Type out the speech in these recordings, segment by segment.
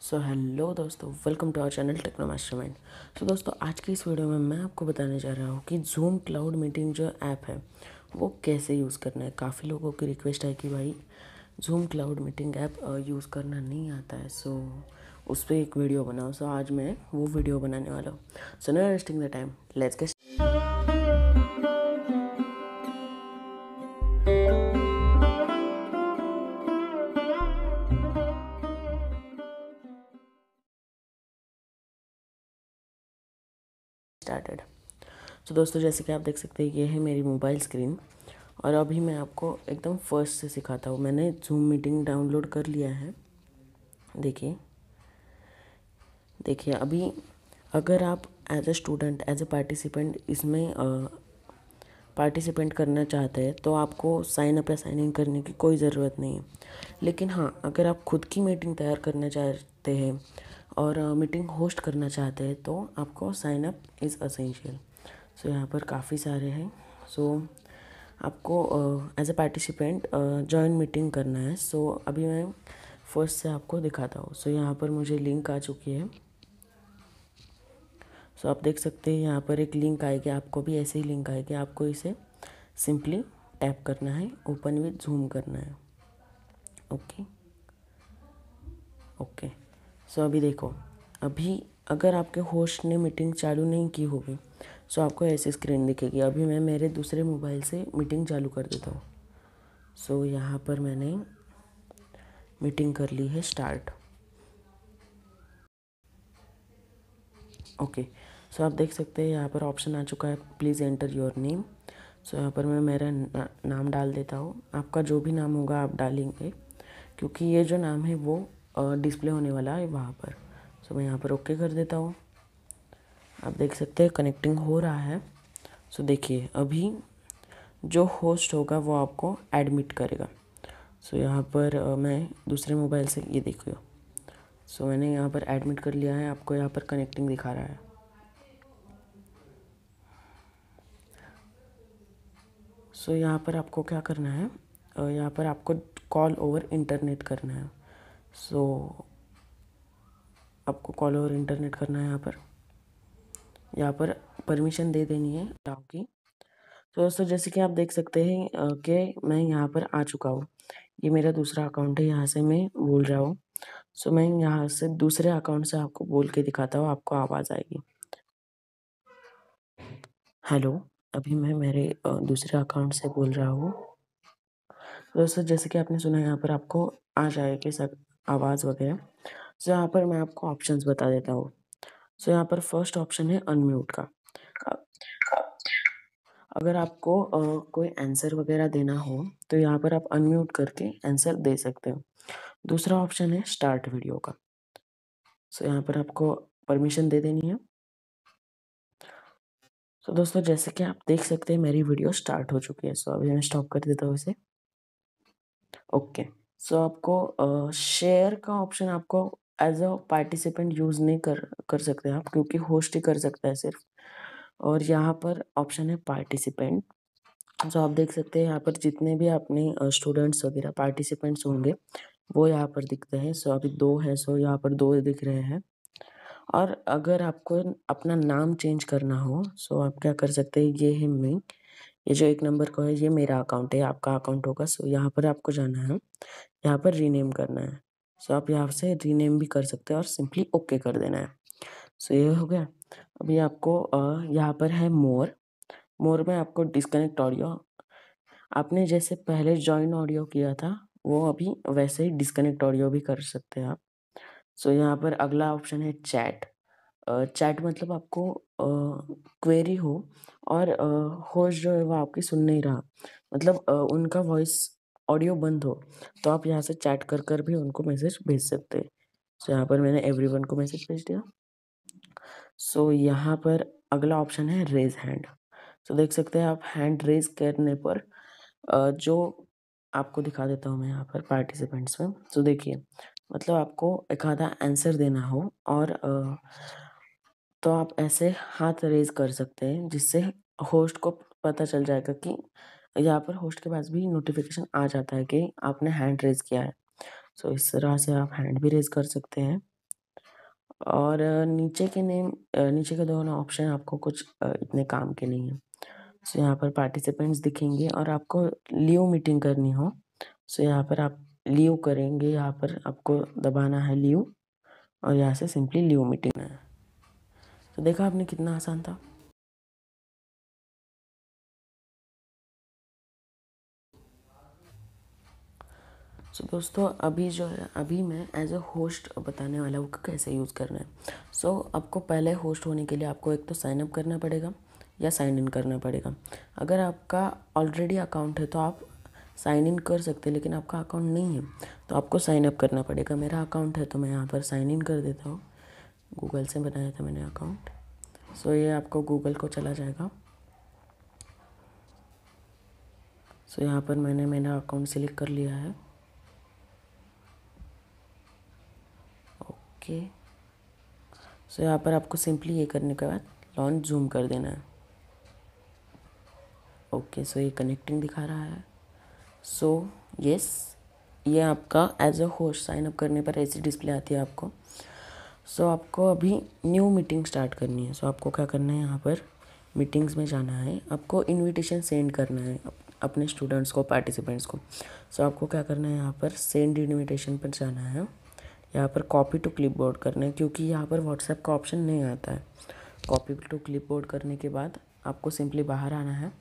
सो hello दोस्तों welcome to our channel techno master mind so दोस्तों, आज की इस वीडियो में मैं आपको बताने जा रहा हूँ कि जूम क्लाउड मीटिंग जो ऐप है, वो कैसे यूज़ करना है? काफ़ी लोगों की रिक्वेस्ट है कि भाई Zoom cloud meeting app use करना नहीं आता है। सो उस पर एक वीडियो बनाओ। सो आज मैं वो वीडियो बनाने वाला हूँ। So no wasting the time let's get started तो दोस्तों, जैसे कि आप देख सकते हैं, ये है मेरी मोबाइल स्क्रीन और अभी मैं आपको एकदम फ़र्स्ट से सिखाता हूँ। मैंने जूम मीटिंग डाउनलोड कर लिया है। देखिए देखिए, अभी अगर आप as a student as a participant इसमें पार्टिसिपेंट करना चाहते हैं तो आपको साइन अप या साइन इन करने की कोई ज़रूरत नहीं है। लेकिन हाँ अगर आप खुद की मीटिंग तैयार करना चाहते हैं और मीटिंग होस्ट करना चाहते हैं तो आपको sign up is essential so यहाँ पर काफ़ी सारे हैं। सो so, आपको as a participant join meeting करना है। सो so, अभी मैं फ़र्स्ट से आपको दिखाता हूँ। सो so, यहाँ पर मुझे लिंक आ चुकी है। सो so, आप देख सकते हैं यहाँ पर एक लिंक आएगी। आपको भी ऐसे ही लिंक आएगी। आपको इसे सिंपली टैप करना है ओपन विथ जूम करना है। ओके ओके सो अभी देखो अभी अगर आपके होस्ट ने मीटिंग चालू नहीं की होगी सो आपको ऐसी स्क्रीन दिखेगी। अभी मैं मेरे दूसरे मोबाइल से मीटिंग चालू कर देता हूँ। सो यहाँ पर मैंने मीटिंग कर ली है स्टार्ट ओके सो आप देख सकते हैं यहाँ पर ऑप्शन आ चुका है please enter your name so यहाँ पर मैं मेरा ना, नाम डाल देता हूँ। आपका जो भी नाम होगा आप डालेंगे क्योंकि ये जो नाम है वो डिस्प्ले होने वाला है वहाँ पर। सो मैं यहाँ पर ओके कर देता हूँ। आप देख सकते हैं कनेक्टिंग हो रहा है। सो देखिए, अभी जो होस्ट होगा, वो आपको एडमिट करेगा। सो यहाँ पर मैं दूसरे मोबाइल से ये देखिए। सो मैंने यहाँ पर एडमिट कर लिया है, आपको यहाँ पर कनेक्टिंग दिखा रहा है। सो यहाँ पर आपको क्या करना है? यहाँ पर आपको कॉल ओवर इंटरनेट करना है। सो आपको कॉल और इंटरनेट करना है यहाँ पर। यहाँ पर परमिशन दे देनी है टाव की। तो दोस्तों जैसे कि आप देख सकते हैं कि मैं यहाँ पर आ चुका हूँ। ये मेरा दूसरा अकाउंट है, यहाँ से मैं बोल रहा हूँ। सो मैं यहाँ से दूसरे अकाउंट से आपको बोल के दिखाता हूँ, आपको आवाज़ आएगी। हेलो अभी मैं मेरे दूसरे अकाउंट से बोल रहा हूँ। दोस्तों जैसे कि आपने सुना, यहाँ पर आपको आ जाएगी आवाज़ वगैरह। सो यहाँ पर मैं आपको ऑप्शंस बता देता हूँ। सो यहाँ पर फ़र्स्ट ऑप्शन है अनम्यूट का। अगर आपको uh, कोई आंसर वगैरह देना हो तो यहाँ पर आप अनम्यूट करके आंसर दे सकते हो। दूसरा ऑप्शन है स्टार्ट वीडियो का। सो यहाँ पर आपको परमिशन दे देनी है। तो दोस्तों जैसे कि आप देख सकते हैं मेरी वीडियो स्टार्ट हो चुकी है। सो अभी मैं स्टॉप कर देता हूँ इसे। ओके सो आपको शेयर का ऑप्शन आपको एज अ पार्टिसिपेंट यूज़ नहीं कर कर सकते आप, क्योंकि होस्ट ही कर सकता है सिर्फ़। और यहाँ पर ऑप्शन है पार्टिसिपेंट सो आप देख सकते हैं यहाँ पर जितने भी अपने स्टूडेंट्स वगैरह पार्टिसिपेंट्स होंगे, वो यहाँ पर दिखते हैं। सो अभी दो है सो यहाँ पर दो दिख रहे हैं। और अगर आपको अपना नाम चेंज करना हो सो आप क्या कर सकते हैं, ये है मैं ये जो एक नंबर का है ये मेरा अकाउंट है आपका अकाउंट होगा। सो यहाँ पर आपको जाना है यहाँ पर रीनेम करना है। सो आप यहाँ से रीनेम भी कर सकते हैं और सिंपली ओके कर देना है। सो ये हो गया। अभी आपको यहाँ पर है मोर। मोर में आपको डिस्कनेक्ट ऑडियो आपने जैसे पहले जॉइन ऑडियो किया था वो अभी वैसे ही डिस्कनेक्ट ऑडियो भी कर सकते हैं आप। सो so, यहाँ पर अगला ऑप्शन है चैट चैट मतलब आपको क्वेरी हो और होस्ट जो है वो आपकी सुन नहीं रहा। मतलब उनका वॉइस ऑडियो बंद हो तो आप यहाँ से चैट कर कर भी उनको मैसेज भेज सकते हैं। सो यहाँ पर मैंने एवरीवन को मैसेज भेज दिया। सो यहाँ पर अगला ऑप्शन है रेज हैंड सो देख सकते हैं आप हैंड रेज करने पर जो आपको दिखा देता हूँ मैं यहाँ पर पार्टिसिपेंट्स में। सो देखिए मतलब आपको एक आधा आंसर देना हो और तो आप ऐसे हाथ रेज कर सकते हैं, जिससे होस्ट को पता चल जाएगा कि यहाँ पर होस्ट के पास भी नोटिफिकेशन आ जाता है कि आपने हैंड रेज किया है। सो इस तरह से आप हैंड भी रेज कर सकते हैं। और नीचे के नेम नीचे के दोनों ऑप्शन आपको कुछ, इतने काम के नहीं हैं। सो यहाँ पर पार्टिसिपेंट्स दिखेंगे और आपको लीव मीटिंग करनी हो। सो यहाँ पर आप लीव करेंगे, यहाँ पर आपको दबाना है लीव और यहाँ से सिंपली लीव मीटिंग है। तो देखा आपने कितना आसान था। सो so, दोस्तों अभी जो है अभी मैं एज अ होस्ट बताने वाला हूँ कैसे यूज़ करना है। सो so, आपको पहले होस्ट होने के लिए आपको एक तो साइन अप करना पड़ेगा या साइन इन करना पड़ेगा। अगर आपका ऑलरेडी अकाउंट है तो आप साइन इन कर सकते हैं लेकिन आपका अकाउंट नहीं है तो आपको साइन अप करना पड़ेगा। मेरा अकाउंट है तो मैं यहाँ पर साइन इन कर देता हूँ। गूगल से बनाया था मैंने अकाउंट। सो ये आपको गूगल को चला जाएगा। सो यहाँ पर मैंने मेरा अकाउंट सिलेक्ट कर लिया है। ओके सो यहाँ पर आपको सिंपली ये करने के बाद लॉन्च जूम कर देना है। ओके सो ये कनेक्टिंग दिखा रहा है। सो so, यस yes, ये आपका as a host sign up करने पर ऐसी डिस्प्ले आती है आपको। सो so, आपको अभी न्यू मीटिंग स्टार्ट करनी है. सो so, आपको क्या करना है? यहाँ पर मीटिंग्स में जाना है. आपको इनविटेशन सेंड करना है अपने स्टूडेंट्स को पार्टिसिपेंट्स को. सो so, आपको क्या करना है? यहाँ पर सेंड इनविटेशन पर जाना है. यहाँ पर कॉपी टू क्लिपबोर्ड करना है क्योंकि यहाँ पर व्हाट्सएप का ऑप्शन नहीं आता है. कॉपी टू क्लिपबोर्ड करने के बाद आपको सिंपली बाहर आना है.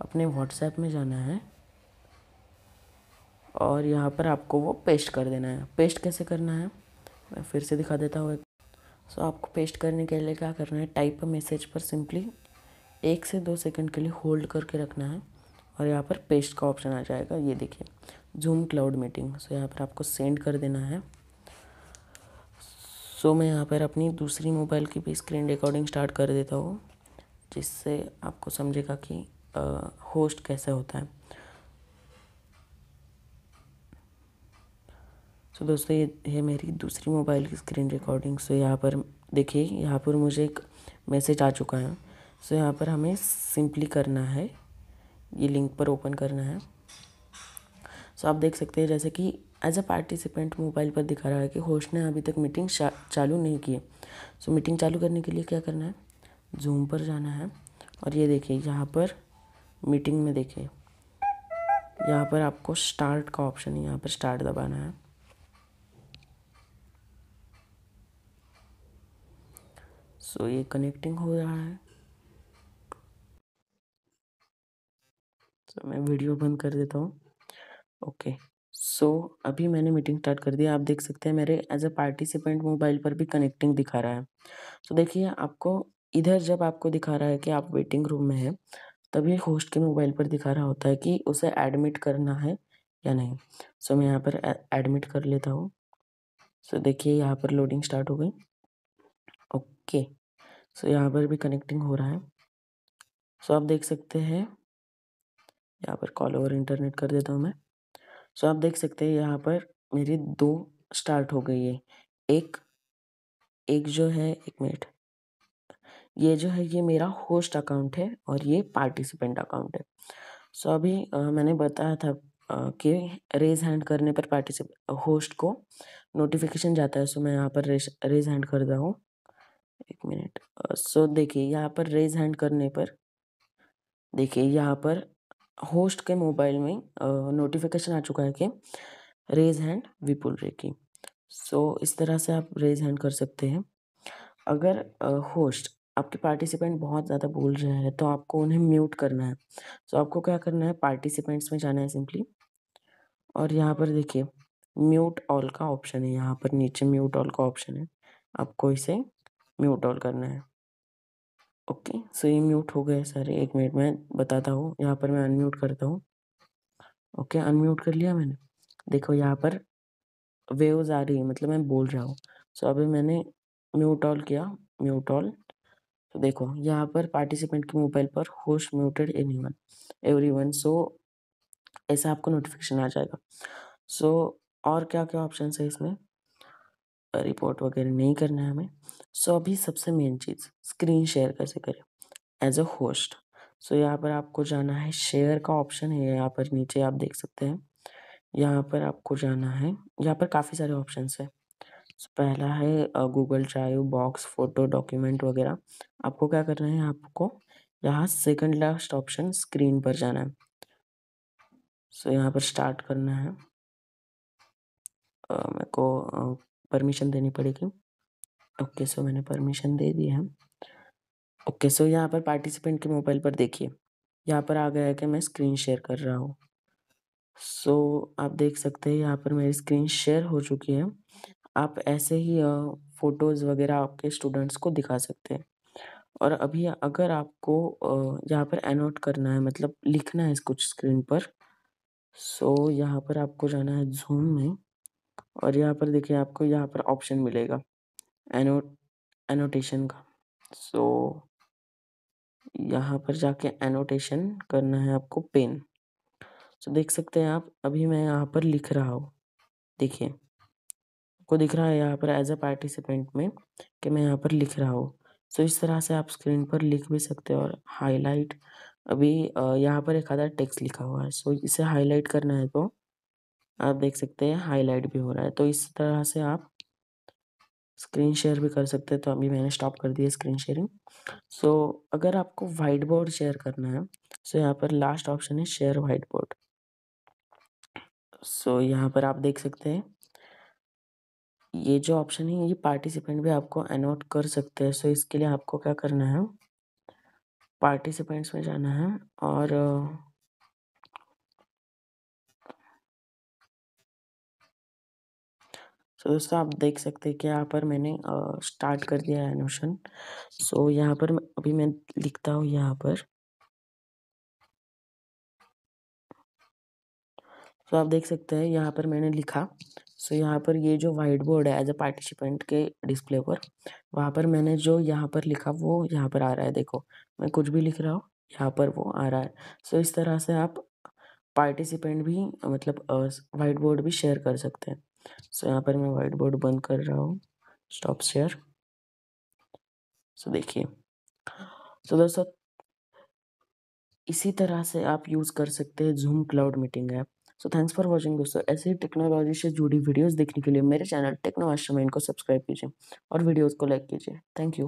अपने व्हाट्सएप में जाना है. और यहाँ पर आपको वो पेस्ट कर देना है. पेस्ट कैसे करना है? मैं फिर से दिखा देता हूँ एक। सो so, आपको पेस्ट करने के लिए क्या करना है? टाइप अ मैसेज पर सिंपली एक से दो सेकंड के लिए होल्ड करके रखना है और यहाँ पर पेस्ट का ऑप्शन आ जाएगा। ये देखिए जूम क्लाउड मीटिंग सो यहाँ पर आपको सेंड कर देना है। सो so, मैं यहाँ पर अपनी दूसरी मोबाइल की भी स्क्रीन रिकॉर्डिंग स्टार्ट कर देता हूँ जिससे आपको समझेगा कि आ, होस्ट कैसे होता है। सो दोस्तों, ये है मेरी दूसरी मोबाइल की स्क्रीन रिकॉर्डिंग सो यहाँ पर देखिए, यहाँ पर मुझे एक मैसेज आ चुका है. सो यहाँ पर हमें सिंपली करना है. ये लिंक पर ओपन करना है. सो आप देख सकते हैं, जैसे कि एज अ पार्टिसिपेंट मोबाइल पर दिखा रहा है कि होस्ट ने अभी तक मीटिंग चालू नहीं की. है सो मीटिंग चालू करने के लिए क्या करना है? जूम पर जाना है. और ये देखिए, यहाँ पर मीटिंग में देखिए. यहाँ पर आपको स्टार्ट का ऑप्शन है यहाँ पर स्टार्ट दबाना है. सो ये कनेक्टिंग हो रहा है। तो मैं वीडियो बंद कर देता हूँ। ओके सो अभी मैंने मीटिंग स्टार्ट कर दिया आप देख सकते हैं मेरे एज अ पार्टिसिपेंट मोबाइल पर भी कनेक्टिंग दिखा रहा है। सो देखिए आपको इधर जब आपको दिखा रहा है कि आप वेटिंग रूम में हैं तभी होस्ट के मोबाइल पर दिखा रहा होता है कि उसे एडमिट करना है या नहीं। सो so, मैं यहाँ पर एडमिट कर लेता हूँ। सो so, देखिए यहाँ पर लोडिंग स्टार्ट हो गई। ओके सो यहाँ पर भी कनेक्टिंग हो रहा है। सो आप देख सकते हैं यहाँ पर कॉल ओवर इंटरनेट कर देता हूँ मैं। सो आप देख सकते हैं यहाँ पर मेरी दो स्टार्ट हो गई है। एक एक जो है एक मिनट ये जो है ये मेरा होस्ट अकाउंट है और ये पार्टिसिपेंट अकाउंट है। सो अभी आ, मैंने बताया था आ, कि रेज हैंड करने पर पार्टिसिप होस्ट को नोटिफिकेशन जाता है। सो मैं यहाँ पर रेज रेज हैंड कर रहा हूँ। एक मिनट। सो देखिए, यहाँ पर रेज हैंड करने पर, देखिए, यहाँ पर होस्ट के मोबाइल में नोटिफिकेशन आ चुका है कि रेज हैंड विपुल रेकी सो, इस तरह से आप रेज हैंड कर सकते हैं। अगर होस्ट आपके पार्टिसिपेंट बहुत ज़्यादा बोल रहे हैं तो आपको उन्हें म्यूट करना है। सो, आपको क्या करना है? पार्टिसिपेंट्स में जाना है सिंपली और यहाँ पर देखिए म्यूट ऑल का ऑप्शन है। यहाँ पर नीचे म्यूट ऑल का ऑप्शन है। आपको इसे म्यूट ऑल करना है। ओके सो ये म्यूट हो गए सारे। एक मिनट में बताता हूँ यहाँ पर मैं अनम्यूट करता हूँ। ओके अनम्यूट कर लिया मैंने? देखो यहाँ पर वेव्स आ रही है मतलब मैं बोल रहा हूँ। सो अभी मैंने म्यूट ऑल किया म्यूट ऑल। तो देखो यहाँ पर पार्टिसिपेंट के मोबाइल पर host muted any one every one so ऐसा आपको नोटिफिकेशन आ जाएगा। सो so, और क्या क्या ऑप्शन है इसमें? रिपोर्ट वगैरह नहीं करना है हमें सो अभी सबसे मेन चीज़ स्क्रीन शेयर कैसे करें? एज अ होस्ट सो यहाँ पर आपको जाना है शेयर का ऑप्शन है यहाँ पर नीचे आप देख सकते हैं। यहाँ पर आपको जाना है यहाँ पर काफ़ी सारे ऑप्शन है। So, पहला है Google drive box photo document वगैरह। आपको क्या करना है आपको यहाँ सेकंड लास्ट ऑप्शन स्क्रीन पर जाना है। सो so, यहाँ पर स्टार्ट करना है। uh, मेरे को परमिशन देनी पड़ेगी। ओके सो मैंने परमिशन दे दी है। ओके सो यहाँ पर पार्टिसिपेंट के मोबाइल पर देखिए। यहाँ पर आ गया है कि मैं स्क्रीन शेयर कर रहा हूँ। सो so, आप देख सकते हैं यहाँ पर मेरी स्क्रीन शेयर हो चुकी है। आप ऐसे ही फ़ोटोज़ वगैरह आपके स्टूडेंट्स को दिखा सकते हैं। और अभी अगर आपको यहाँ पर एनोट करना है मतलब लिखना है कुछ स्क्रीन पर सो so, यहाँ पर आपको जाना है जूम में। और यहाँ पर देखिए आपको यहाँ पर ऑप्शन मिलेगा एनो एनोटेशन का। सो यहाँ पर जाके एनोटेशन करना है आपको पेन सो देख सकते हैं आप, अभी मैं यहाँ पर लिख रहा हूँ। देखिए, आपको दिख रहा है यहाँ पर एज अ पार्टिसिपेंट में कि मैं यहाँ पर लिख रहा हूँ। सो इस तरह से आप स्क्रीन पर लिख भी सकते हो और हाईलाइट अभी यहाँ पर एक आधा टेक्स्ट लिखा हुआ है। सो इसे हाईलाइट करना है तो आप देख सकते हैं हाईलाइट भी हो रहा है। तो इस तरह से आप स्क्रीन शेयर भी कर सकते हैं। तो अभी मैंने स्टॉप कर दिया स्क्रीन शेयरिंग। सो so, अगर आपको वाइट बोर्ड शेयर करना है सो so यहाँ पर लास्ट ऑप्शन है शेयर वाइट बोर्ड सो यहाँ पर आप देख सकते हैं ये जो ऑप्शन है ये पार्टिसिपेंट भी आपको अनोट कर सकते हैं। सो so, इसके लिए आपको क्या करना है पार्टिसिपेंट्स में जाना है और सो so, दोस्तों आप देख सकते हैं कि यहाँ पर मैंने स्टार्ट कर दिया है एनोशन सो so, यहाँ पर अभी मैं लिखता हूँ यहाँ पर। तो आप देख सकते हैं यहाँ पर मैंने लिखा। सो यहाँ पर ये जो वाइट बोर्ड है एज अ पार्टिसिपेंट के डिस्प्ले पर वहाँ पर मैंने जो यहाँ पर लिखा वो यहाँ पर आ रहा है। देखो मैं कुछ भी लिख रहा हूँ यहाँ पर वो आ रहा है। सो इस तरह से आप पार्टिसिपेंट भी मतलब वाइट बोर्ड भी शेयर कर सकते हैं। सो यहाँ पर मैं वाइट बोर्ड बंद कर रहा हूँ। स्टॉप शेयर सो देखिए। सो दोस्तों, इसी तरह से आप यूज़ कर सकते हैं Zoom cloud meeting app so thanks for watching दोस्तों। ऐसे टेक्नोलॉजी से जुड़ी वीडियोस देखने के लिए मेरे चैनल टेक्नो मास्टरमाइंड को सब्सक्राइब कीजिए और वीडियोस को लाइक कीजिए। Thank you